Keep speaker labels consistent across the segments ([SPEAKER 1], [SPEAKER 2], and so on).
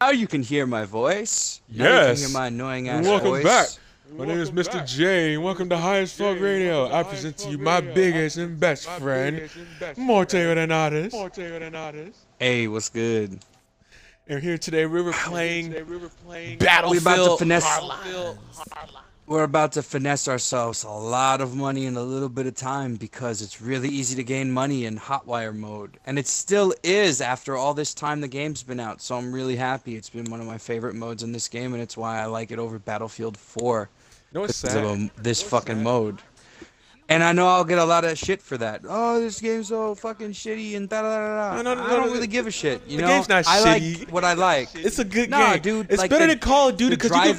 [SPEAKER 1] Now you can hear my voice. Now you can
[SPEAKER 2] Yes.
[SPEAKER 1] hear my annoying ass
[SPEAKER 2] Welcome
[SPEAKER 1] voice.
[SPEAKER 2] back. My name is Mr. J. and Welcome to Highest Fuck Radio. I present to you my biggest and best friend, Morteo Renatus.
[SPEAKER 1] Hey, what's good?
[SPEAKER 2] And here today we were playing
[SPEAKER 1] We
[SPEAKER 2] Battlefield.
[SPEAKER 1] about to finesse.
[SPEAKER 2] Hardline.
[SPEAKER 1] We're about to finesse ourselves a lot of money in a little bit of time because it's really easy to gain money in Hotwire mode, and it still is after all this time the game's been out. So I'm really happy. It's been one of my favorite modes in this game, and it's why I like it over Battlefield 4
[SPEAKER 2] You know what's
[SPEAKER 1] because of
[SPEAKER 2] sad?
[SPEAKER 1] um, this fucking mode. And I know I'll get a lot of shit for that. Oh, this game's so fucking shitty and da da da da.
[SPEAKER 2] No, no, no,
[SPEAKER 1] I don't
[SPEAKER 2] no,
[SPEAKER 1] really give a shit. You
[SPEAKER 2] the
[SPEAKER 1] know,
[SPEAKER 2] game's not
[SPEAKER 1] I
[SPEAKER 2] shitty.
[SPEAKER 1] like what I like.
[SPEAKER 2] It's a good
[SPEAKER 1] Nah,
[SPEAKER 2] game.
[SPEAKER 1] dude,
[SPEAKER 2] It's
[SPEAKER 1] like
[SPEAKER 2] better
[SPEAKER 1] the-
[SPEAKER 2] than Call of Duty because you,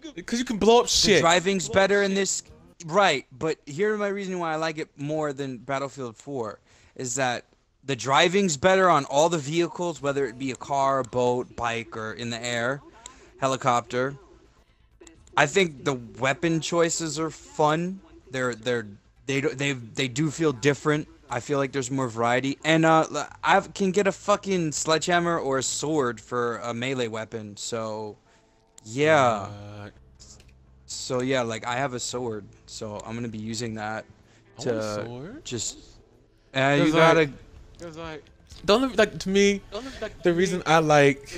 [SPEAKER 2] can- 'cause you can blow up shit.
[SPEAKER 1] the driving's better in this right but here's my reason why i like it more than battlefield 4 is that the driving's better on all the vehicles whether it be a car boat bike or in the air helicopter i think the weapon choices are fun they're they're they do- they they do feel different i feel like there's more variety and uh i can get a fucking sledgehammer or a sword for a melee weapon so yeah
[SPEAKER 2] Uh,
[SPEAKER 1] so yeah, like I have a sword, so I'm gonna be using that
[SPEAKER 2] I
[SPEAKER 1] to
[SPEAKER 2] sword.
[SPEAKER 1] just. Uh, you gotta.
[SPEAKER 2] like, Don't look like to me. Like, The reason I like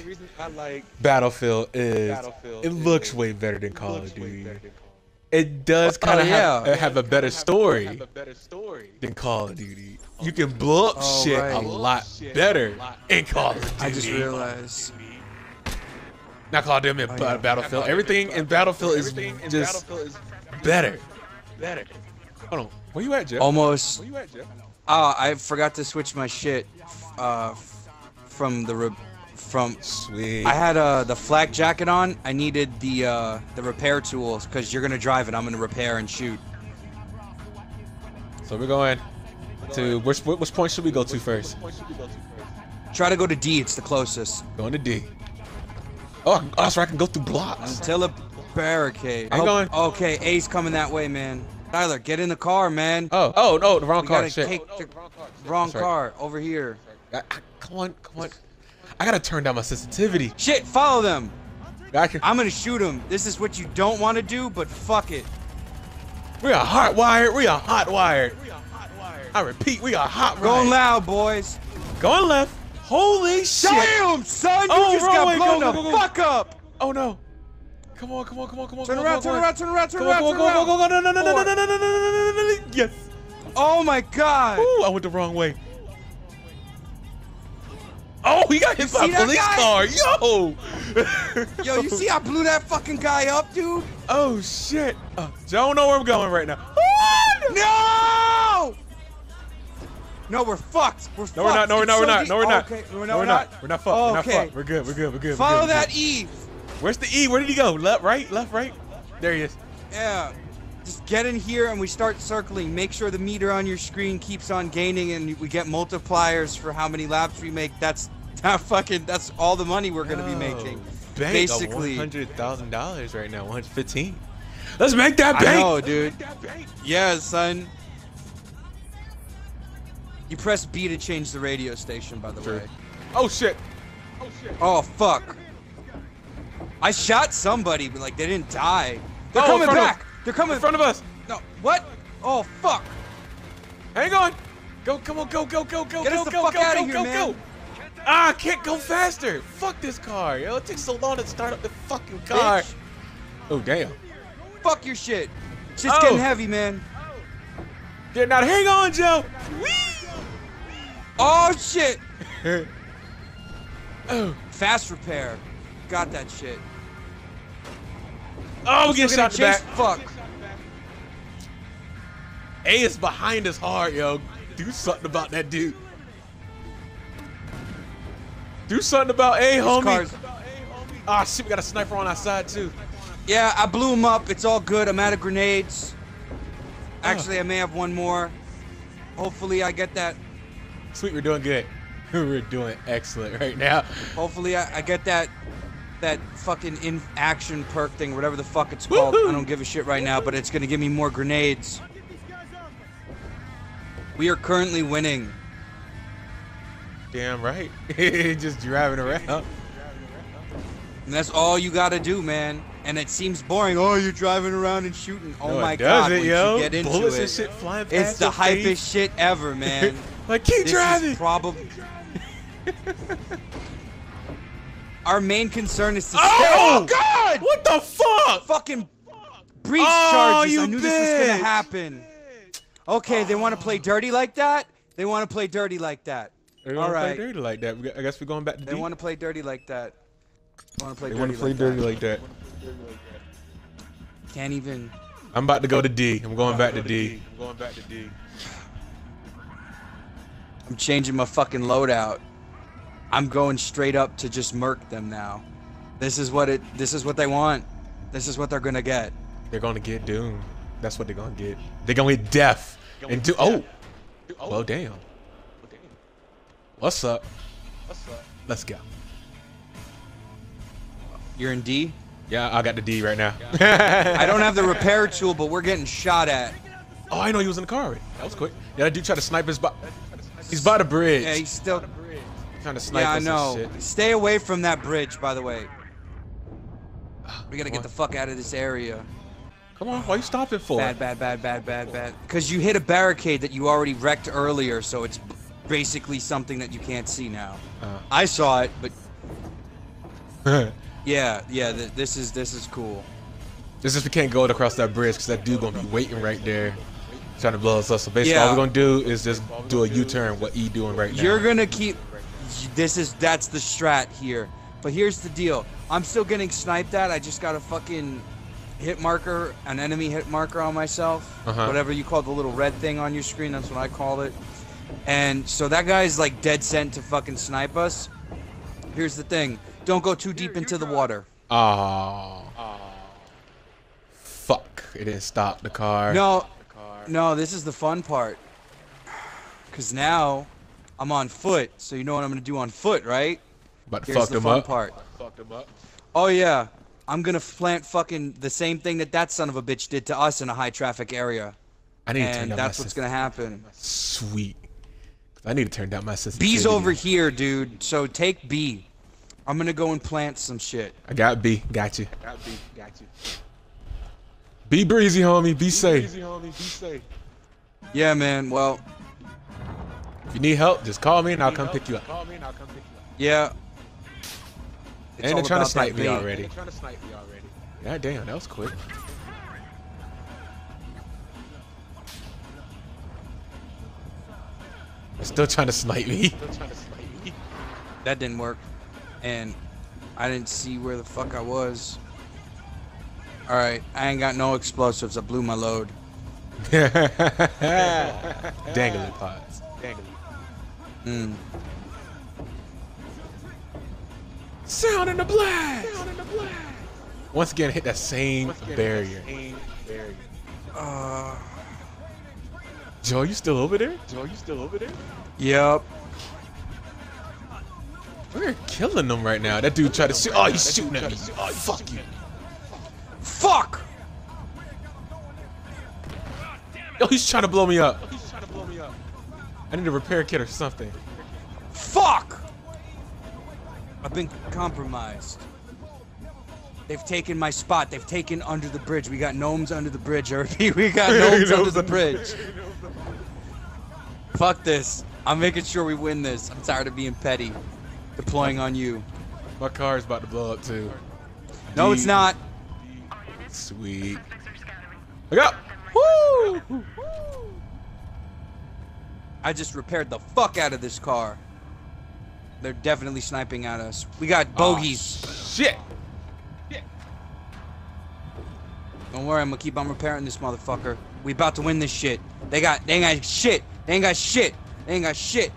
[SPEAKER 2] Battlefield is it looks way better than Call of Duty. It does
[SPEAKER 1] Oh,
[SPEAKER 2] kind of
[SPEAKER 1] yeah.
[SPEAKER 2] have, have a better story than Call of Duty. You can blow up
[SPEAKER 1] Oh,
[SPEAKER 2] shit a
[SPEAKER 1] right.
[SPEAKER 2] lot better in Call of Duty.
[SPEAKER 1] I just realized.
[SPEAKER 2] Not Call of Duty, but
[SPEAKER 1] yeah.
[SPEAKER 2] Battlefield. Everything in Battlefield is just better. Better. Hold on, where you at, Jeff?
[SPEAKER 1] Almost.
[SPEAKER 2] Where you at, Jeff?
[SPEAKER 1] Ah, I forgot to switch my shit. Uh, from the re- from.
[SPEAKER 2] Sweet.
[SPEAKER 1] I had uh the flak jacket on. I needed the uh the repair tools because you're gonna drive it. I'm gonna repair and shoot.
[SPEAKER 2] So we're going to which which point should we go to first?
[SPEAKER 1] Try to go to D. It's the closest.
[SPEAKER 2] Going to D. Oh, oh, so I can go through blocks.
[SPEAKER 1] Until a barricade.
[SPEAKER 2] I'm
[SPEAKER 1] Oh,
[SPEAKER 2] going.
[SPEAKER 1] Okay, A's coming that way, man. Tyler, get in the car, man.
[SPEAKER 2] Oh, oh no, the wrong
[SPEAKER 1] We
[SPEAKER 2] car.
[SPEAKER 1] gotta
[SPEAKER 2] Shit.
[SPEAKER 1] take the wrong
[SPEAKER 2] That's right.
[SPEAKER 1] car over here.
[SPEAKER 2] I- I- come on, come on. I gotta turn down my sensitivity.
[SPEAKER 1] Shit, follow them. I'm gonna shoot them. This is what you don't want to do, but fuck it.
[SPEAKER 2] we are hot wired. We are hot wired. I repeat, we are hot
[SPEAKER 1] Going
[SPEAKER 2] wired.
[SPEAKER 1] loud, boys.
[SPEAKER 2] Going left. Holy shit.
[SPEAKER 1] Damn, son, you
[SPEAKER 2] Oh,
[SPEAKER 1] just got
[SPEAKER 2] way.
[SPEAKER 1] blown
[SPEAKER 2] Go,
[SPEAKER 1] the
[SPEAKER 2] go, go, go.
[SPEAKER 1] fuck up.
[SPEAKER 2] Oh no. Come on, come on, come on, come on.
[SPEAKER 1] Turn
[SPEAKER 2] come
[SPEAKER 1] around,
[SPEAKER 2] on,
[SPEAKER 1] turn
[SPEAKER 2] come on.
[SPEAKER 1] around, turn around, turn around,
[SPEAKER 2] on,
[SPEAKER 1] turn
[SPEAKER 2] go, go,
[SPEAKER 1] around.
[SPEAKER 2] go, go, no, no, no, no, no,
[SPEAKER 1] Four.
[SPEAKER 2] no, no, no, no, no, no, no, no, yes.
[SPEAKER 1] Oh my god.
[SPEAKER 2] Ooh, I went the wrong way. Oh, he got hit by a police car. Yo.
[SPEAKER 1] Yo, you see I blew that fucking guy up, dude?
[SPEAKER 2] Oh shit. Uh, I don't know where I'm going right now.
[SPEAKER 1] No! No, we're fucked. We're fucked.
[SPEAKER 2] No, we're not. No, we're not. We're not. No, we're not.
[SPEAKER 1] Okay, we're
[SPEAKER 2] No,
[SPEAKER 1] not.
[SPEAKER 2] we're not. We're not fucked. We're not fucked. We're good. We're good. We're good. we're
[SPEAKER 1] Follow
[SPEAKER 2] good,
[SPEAKER 1] that. E.
[SPEAKER 2] Where's the E? Where did he go? Left, right, left, right. There he is.
[SPEAKER 1] Yeah. Just get in here and we start circling. Make sure the meter on your screen keeps on gaining and we get multipliers for how many laps we make. That's that fucking that's all the money we're gonna be making.
[SPEAKER 2] Bank
[SPEAKER 1] Basically.
[SPEAKER 2] hundred thousand dollars right now. One fifteen. Let's make that
[SPEAKER 1] I
[SPEAKER 2] bank.
[SPEAKER 1] know, dude. Yeah, son. You press B to change the radio station, by the
[SPEAKER 2] True.
[SPEAKER 1] way.
[SPEAKER 2] Oh shit.
[SPEAKER 1] Oh shit. Oh fuck. I shot somebody, but like they didn't die. They're
[SPEAKER 2] Oh,
[SPEAKER 1] coming
[SPEAKER 2] front of-
[SPEAKER 1] back. They're coming.
[SPEAKER 2] In front of us.
[SPEAKER 1] No, what? Oh fuck.
[SPEAKER 2] Hang on. Go, come on, go, go, go, go,
[SPEAKER 1] Get us the
[SPEAKER 2] go,
[SPEAKER 1] fuck
[SPEAKER 2] go,
[SPEAKER 1] outta
[SPEAKER 2] go,
[SPEAKER 1] here,
[SPEAKER 2] go,
[SPEAKER 1] man.
[SPEAKER 2] go. Ah, I can't go faster. Fuck this car, yo. It takes so long to start up the fucking car.
[SPEAKER 1] Bitch.
[SPEAKER 2] Oh damn.
[SPEAKER 1] Fuck your shit. Shit's
[SPEAKER 2] Oh.
[SPEAKER 1] getting heavy, man.
[SPEAKER 2] Yeah, now hang on, Joe.
[SPEAKER 1] Oh shit.
[SPEAKER 2] oh,
[SPEAKER 1] Fast repair. Got that shit.
[SPEAKER 2] oh, we're getting shot in the back.
[SPEAKER 1] Fuck.
[SPEAKER 2] A is behind us hard, yo. Do something about that dude. Do something about A, homie.
[SPEAKER 1] car's-
[SPEAKER 2] Ah, shit, we got a sniper on our side, too.
[SPEAKER 1] Yeah, I blew him up. It's all good. I'm out of grenades. Actually, I may have one more. Hopefully, I get that.
[SPEAKER 2] Sweet, we're doing good. we're doing excellent right now.
[SPEAKER 1] Hopefully, I, I get that. That fucking in action perk thing, whatever the fuck it's called. I don't give a shit right now, but it's gonna give me more grenades. We are currently winning.
[SPEAKER 2] Damn right. Just driving around.
[SPEAKER 1] And that's all you gotta do, man. And it seems boring. Oh, you're driving around and shooting. Oh
[SPEAKER 2] No,
[SPEAKER 1] my
[SPEAKER 2] it
[SPEAKER 1] god, when
[SPEAKER 2] yo.
[SPEAKER 1] you get into
[SPEAKER 2] Bullets
[SPEAKER 1] it,
[SPEAKER 2] and shit flying past
[SPEAKER 1] it's the hypest
[SPEAKER 2] face.
[SPEAKER 1] shit ever, man.
[SPEAKER 2] Like keep
[SPEAKER 1] this
[SPEAKER 2] driving.
[SPEAKER 1] probably our main concern is to
[SPEAKER 2] Oh!
[SPEAKER 1] God!
[SPEAKER 2] What the fuck?
[SPEAKER 1] Fucking breach
[SPEAKER 2] Oh,
[SPEAKER 1] charges.
[SPEAKER 2] you
[SPEAKER 1] I knew this was gonna happen. Okay, they want to play dirty like that. They want to play dirty like that.
[SPEAKER 2] They
[SPEAKER 1] All
[SPEAKER 2] wanna play dirty like that. We got- I guess we're going back to D.
[SPEAKER 1] They
[SPEAKER 2] D.
[SPEAKER 1] want to play dirty like that. They want to play
[SPEAKER 2] They
[SPEAKER 1] dirty
[SPEAKER 2] want to play
[SPEAKER 1] like
[SPEAKER 2] dirty
[SPEAKER 1] that.
[SPEAKER 2] like that.
[SPEAKER 1] Can't even.
[SPEAKER 2] I'm about to go to D. I'm going back to D. I'm going back to D.
[SPEAKER 1] I'm changing my fucking loadout. I'm going straight up to just murk them now. This is what it. This is what they want. This is what they're gonna get.
[SPEAKER 2] They're gonna get doom. That's what they're gonna get. They're gonna get death. And do oh. oh. Well damn. What's up? What's up? Let's go.
[SPEAKER 1] You're in D.
[SPEAKER 2] Yeah, I got the D right now.
[SPEAKER 1] I don't have the repair tool, but we're getting shot at.
[SPEAKER 2] Oh, I know he was in the car already. That was quick. Yeah, that dude tried to snipe his. By, he's by the bridge.
[SPEAKER 1] Yeah, he's still.
[SPEAKER 2] trying to snipe
[SPEAKER 1] Yeah, I
[SPEAKER 2] us and
[SPEAKER 1] know.
[SPEAKER 2] shit.
[SPEAKER 1] Stay away from that bridge, by the way. We gotta
[SPEAKER 2] Come
[SPEAKER 1] get
[SPEAKER 2] on.
[SPEAKER 1] the fuck out of this area.
[SPEAKER 2] Come on, why you stopping for?
[SPEAKER 1] Bad, bad, bad, bad, bad, bad. Because you hit a barricade that you already wrecked earlier, so it's b- basically something that you can't see now.
[SPEAKER 2] Uh.
[SPEAKER 1] I saw it, but yeah, yeah. Th- this is this is cool.
[SPEAKER 2] It's just we can't go across that bridge because that dude gonna be waiting right there, trying to blow us up. So basically, all we're gonna do is just do a U-turn. What E doing right now?
[SPEAKER 1] You're gonna keep. This is that's the strat here. But here's the deal. I'm still getting sniped at. I just got a fucking hit marker, an enemy hit marker on myself.
[SPEAKER 2] Uh-huh.
[SPEAKER 1] Whatever you call the little red thing on your screen. That's what I call it. And so that guy's like dead sent to fucking snipe us. Here's the thing. Don't go too deep into the water.
[SPEAKER 2] Oh. Fuck! It didn't stop the car.
[SPEAKER 1] No, no. This is the fun part. Cause now I'm on foot. So you know what I'm gonna do on foot, right?
[SPEAKER 2] About to
[SPEAKER 1] Here's
[SPEAKER 2] fuck
[SPEAKER 1] the
[SPEAKER 2] them
[SPEAKER 1] fun
[SPEAKER 2] up.
[SPEAKER 1] part.
[SPEAKER 2] Fuck them up.
[SPEAKER 1] Oh yeah, I'm gonna plant fucking the same thing that that son of a bitch did to us in a high traffic area,
[SPEAKER 2] I need to turn
[SPEAKER 1] and
[SPEAKER 2] down
[SPEAKER 1] that's what's gonna happen.
[SPEAKER 2] Sweet. 'Cause I need to turn down my sensitivity.
[SPEAKER 1] B's over here, dude. So take B. I'm gonna go and plant some shit.
[SPEAKER 2] I got B. Got you. Got B. Got you. Be breezy, homie. Be safe. Breezy, homie. Be safe.
[SPEAKER 1] Yeah, man. Well,
[SPEAKER 2] If you need help, just call me and I'll come pick you up.
[SPEAKER 1] yeah. It's
[SPEAKER 2] And
[SPEAKER 1] all
[SPEAKER 2] they're trying to snipe
[SPEAKER 1] that
[SPEAKER 2] me they're trying to snipe me already. God damn, that was quick. Still trying to snipe me.
[SPEAKER 1] That didn't work, and I didn't see where the fuck I was. All right, I ain't got no explosives. I blew my load.
[SPEAKER 2] Dangly pods.
[SPEAKER 1] Mm.
[SPEAKER 2] Sound in the blast. Once again, hit that same barrier.
[SPEAKER 1] Uh,
[SPEAKER 2] Joe, you still over there? Joe, you still over there?
[SPEAKER 1] yep.
[SPEAKER 2] We're killing them right now. That dude tried to shoot. Oh, he's shooting at me. Oh, fuck you.
[SPEAKER 1] Fuck.
[SPEAKER 2] Oh, Yo, he's trying to blow me up. I need a repair kit or something.
[SPEAKER 1] Fuck! I've been compromised. They've taken my spot. They've taken under the bridge. We got gnomes under the bridge, RP. We got gnomes under the bridge. Fuck this. I'm making sure we win this. I'm tired of being petty. Deploying on you.
[SPEAKER 2] My car is about to blow up too.
[SPEAKER 1] No, it's
[SPEAKER 2] D-
[SPEAKER 1] not.
[SPEAKER 2] Sweet. Look up! Woo!
[SPEAKER 1] I just repaired the fuck out of this car. They're definitely sniping at us. We got bogeys.
[SPEAKER 2] Oh, shit!
[SPEAKER 1] Don't worry, I'm gonna keep on repairing this motherfucker. We about to win this shit. They got, they ain't got shit. They ain't got shit. They ain't got shit.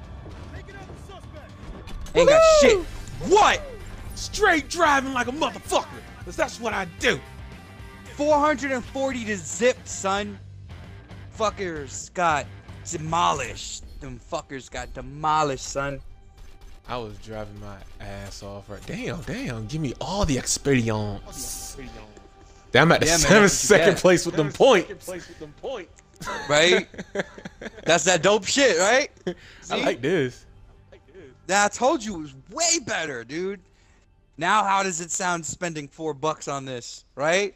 [SPEAKER 1] They ain't got shit. What?
[SPEAKER 2] Straight driving like a motherfucker. Cause that's what I do.
[SPEAKER 1] 440 to zip, son. Fuckers got demolished. Them fuckers got demolished, son.
[SPEAKER 2] I was driving my ass off right. Damn, damn. Give me all the experience. Damn, I'm at the
[SPEAKER 1] Yeah, man,
[SPEAKER 2] seventh,
[SPEAKER 1] that's what you
[SPEAKER 2] second
[SPEAKER 1] get.
[SPEAKER 2] place with them points.
[SPEAKER 1] Right? That's that dope shit, right?
[SPEAKER 2] I like this.
[SPEAKER 1] That I told you it was way better, dude. Now, how does it sound spending four bucks on this, right?